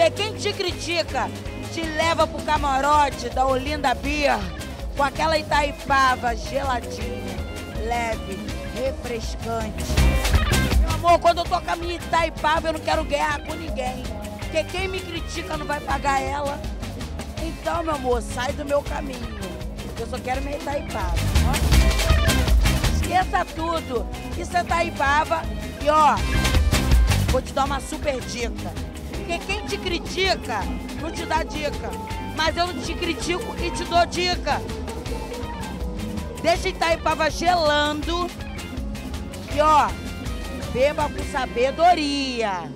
saber quem te critica, te leva pro camarote da Olinda Beer com aquela Itaipava geladinha, leve, refrescante. Meu amor, quando eu tô com a minha Itaipava, eu não quero guerra com ninguém. Porque quem me critica não vai pagar ela. Então, meu amor, sai do meu caminho. Eu só quero minha Itaipava. ó. Esqueça tudo. Isso é Itaipava. E ó, vou te dar uma super dica. Porque quem te critica não te dá dica. Mas eu te critico e te dou dica. Deixa Itaipava gelando. E ó, beba com sabedoria.